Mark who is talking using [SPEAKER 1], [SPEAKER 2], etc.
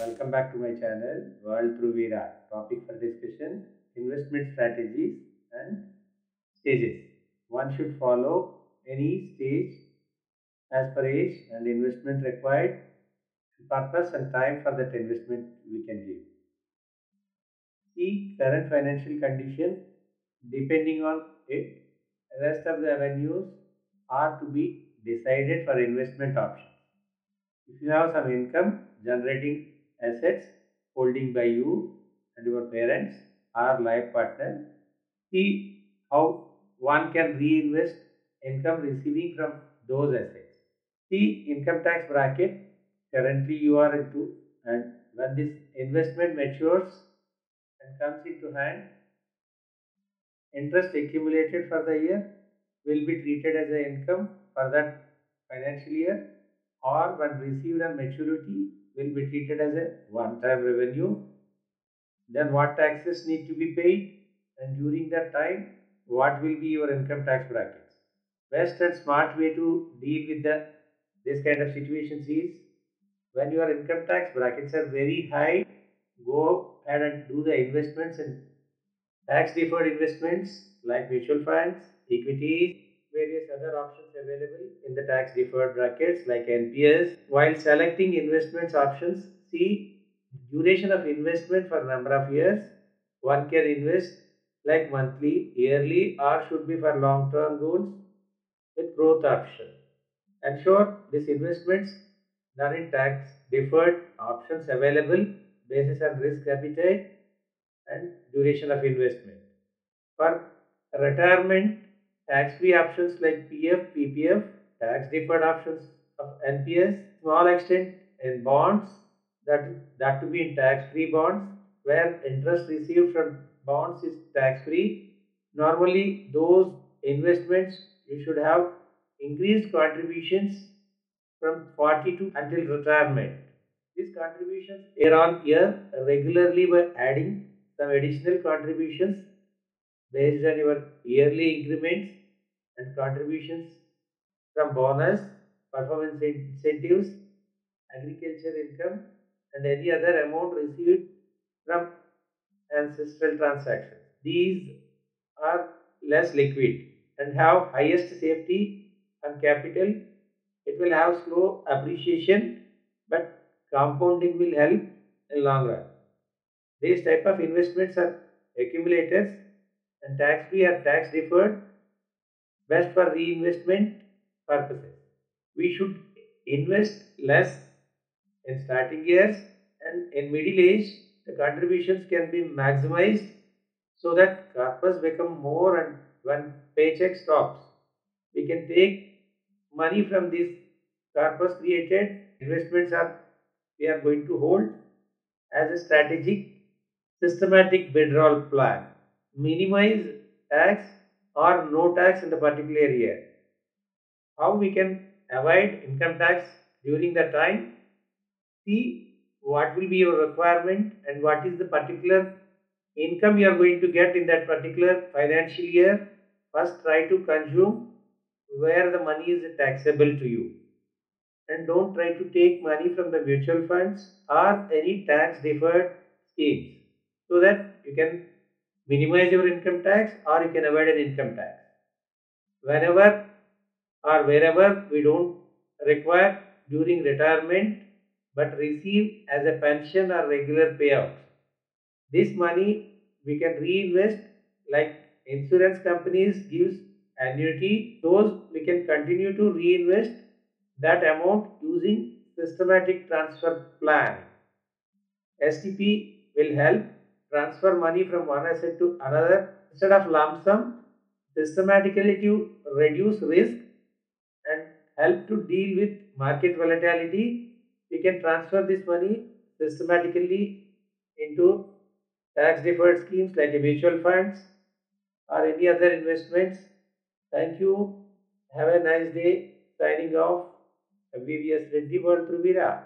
[SPEAKER 1] Welcome back to my channel World through Veera. Topic for discussion investment strategies and stages. One should follow any stage as per age and investment required, purpose and time for that investment we can give. See current financial condition, depending on it, rest of the avenues are to be decided for investment option. If you have some income generating assets holding by you and your parents or life partner, see how one can reinvest income receiving from those assets. See income tax bracket currently you are into and when this investment matures and comes into hand, interest accumulated for the year will be treated as an income for that financial year or when received on maturity will be treated as a one-time revenue. Then what taxes need to be paid and during that time what will be your income tax brackets. Best and smart way to deal with the this kind of situations is when your income tax brackets are very high, go ahead and do the investments and tax deferred investments like mutual funds, equities, various other options available in the tax deferred brackets like NPS. While selecting investments options, see duration of investment for number of years. One can invest like monthly, yearly or should be for long term goals with growth option. Ensure these investments done in tax deferred options available basis on risk appetite and duration of investment. For retirement, tax free options like PF, PPF, tax deferred options of NPS, small extent in bonds that that to be in tax free bonds where interest received from bonds is tax free. Normally, those investments you should have increased contributions from 42 until retirement. These contributions year on year regularly by adding some additional contributions based on your yearly increments and contributions from bonus, performance incentives, agriculture income, and any other amount received from ancestral transactions. These are less liquid and have highest safety and capital. It will have slow appreciation, but compounding will help in long run. These type of investments are accumulators and tax free or tax deferred, best for reinvestment purposes. We should invest less in starting years and in middle age the contributions can be maximized so that corpus become more and when paycheck stops we can take money from this corpus created investments are we are going to hold as a strategic systematic withdrawal plan minimize tax or no tax in the particular year. How we can avoid income tax during the time? See what will be your requirement and what is the particular income you are going to get in that particular financial year. First try to consume where the money is taxable to you. And don't try to take money from the mutual funds or any tax deferred schemes so that you can minimize your income tax or you can avoid an income tax whenever or wherever we don't require during retirement but receive as a pension or regular payout. This money we can reinvest like insurance companies gives annuity. Those we can continue to reinvest that amount using systematic transfer plan. STP will help transfer money from one asset to another instead of lump sum systematically to reduce risk and help to deal with market volatility we can transfer this money systematically into tax deferred schemes like mutual funds or any other investments. Thank you. Have a nice day. Signing off. MBBS Reddy World through Veera.